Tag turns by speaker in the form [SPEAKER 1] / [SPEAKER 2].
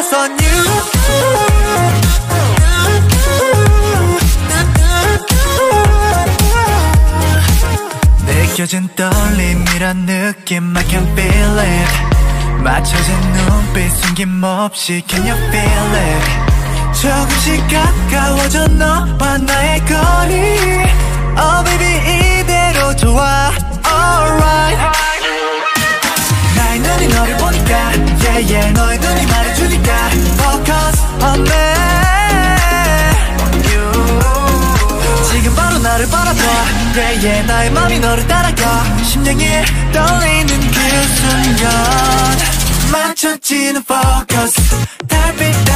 [SPEAKER 1] was on you? 느껴진 떨림이란 느낌 I can feel it. 맞춰진 눈빛 숨김없이 Can you feel it? 조금씩 가까워져 너와 나의 거 Yeah 나의 맘이 너를 따라가. 심장이 떨리는 그 순간. 맞춰지는 focus. 달빛